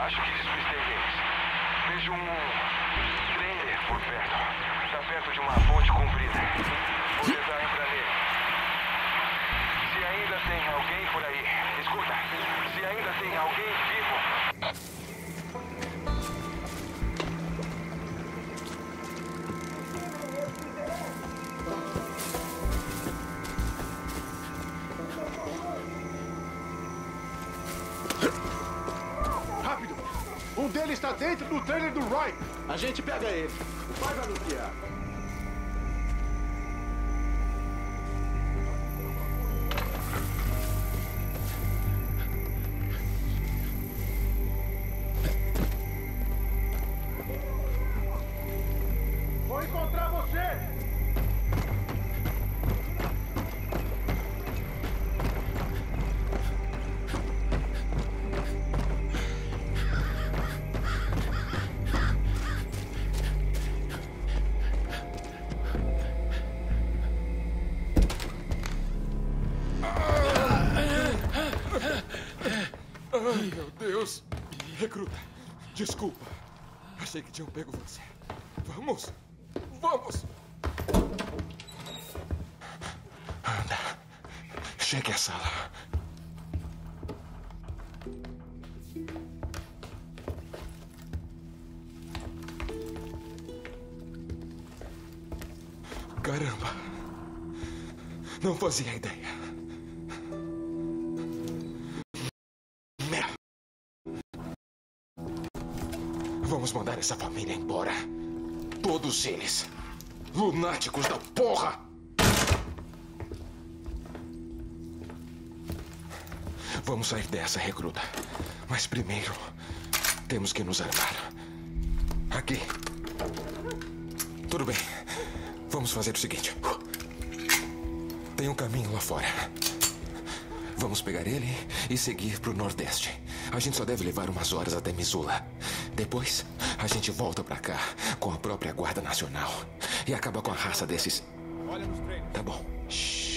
Acho que despistei eles. Vejo um trailer por perto. Está perto de uma ponte comprida. Vou tentar entrar nele. Se ainda tem alguém por aí, escuta. Se ainda tem alguém vivo, Um deles está dentro do trailer do Roy. A gente pega ele. Vai anunciar. Ai, meu Deus! Recruta, desculpa. Achei que tinham pego você. Vamos! Vamos! Anda. Chegue à sala. Caramba! Não fazia ideia. Vamos mandar essa família embora. Todos eles. Lunáticos da porra! Vamos sair dessa, recruta. Mas primeiro, temos que nos armar. Aqui. Tudo bem. Vamos fazer o seguinte. Tem um caminho lá fora. Vamos pegar ele e seguir para o nordeste. A gente só deve levar umas horas até Missoula. Depois, a gente volta para cá com a própria Guarda Nacional e acaba com a raça desses. Olha nos trailers. Tá bom. Shh.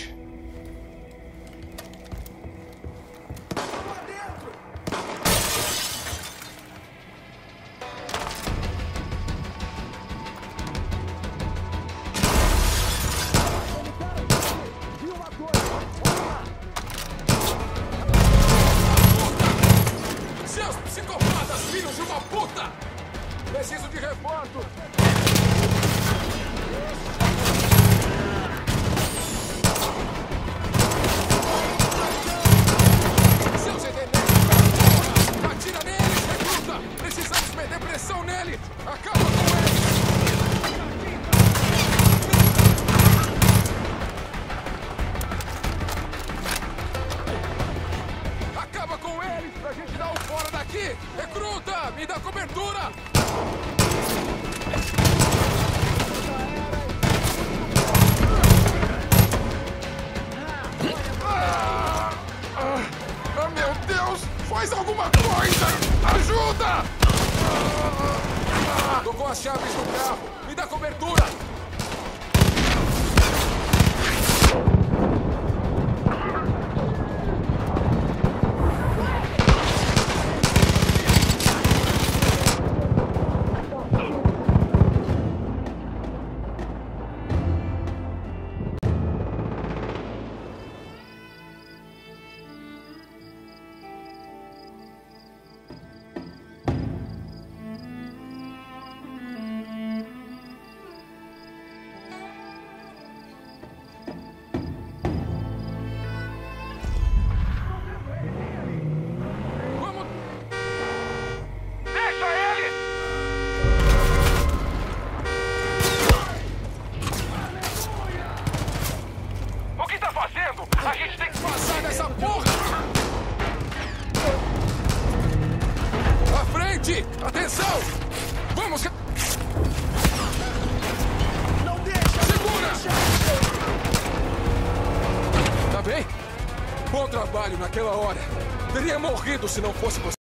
Faz alguma coisa! Ajuda! Com as chaves no carro! Me dá cobertura! Vamos! Não deixa! Segura! Tá bem? Bom trabalho naquela hora. Teria morrido se não fosse você.